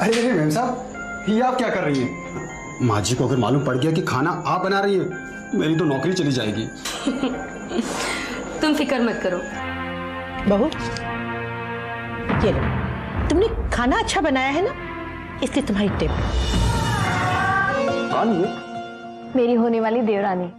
अरे अरे मैम साहब ये आप क्या कर रही हैं? माँ जी को अगर मालूम पड़ गया कि खाना आप बना रही है मेरी तो नौकरी चली जाएगी। तुम फ़िक्र मत करो। बहू ये लो तुमने खाना अच्छा बनाया है ना? इसलिए तुम्हारी टिप कौन ये मेरी होने वाली देवरानी।